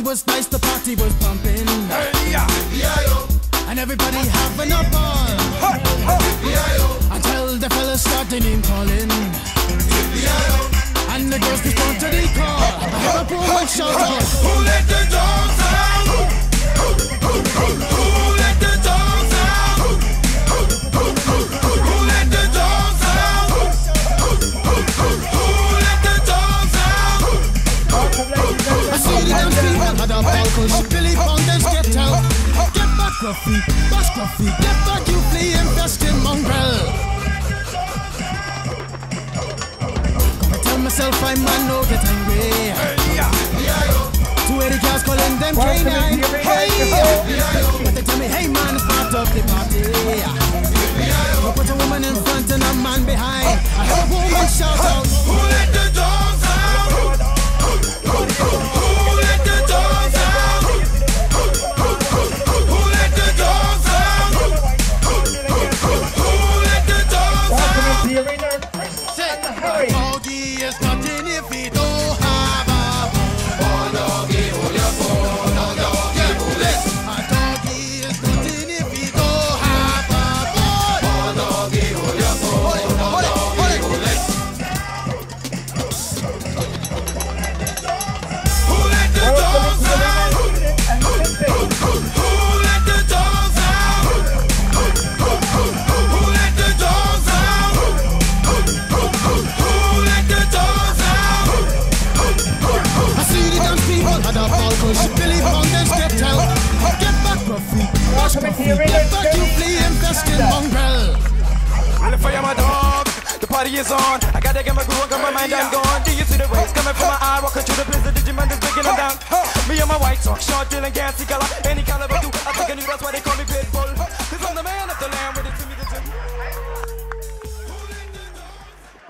party was nice, the party was pumping. Hey, yeah. And everybody having a ball. Until the fellas started name calling. And the girls respond to the call. I heard a woman shout out. Who let the had a ball cause Billy Fountains get out. Get back, Gruffy, bash Gruffy, get back, you flea infested mongrel. Gonna tell myself I'm man, no get angry. is on. I gotta get my groove on, cause my mind, I'm gone. Do you see the waves coming from my eye? Walk through the place, the Digimon is breaking them down. Me and my white talk, short, dealing, can't see color. Any caliber, do I think I knew that's why they call me Pitbull. Cause I'm the man.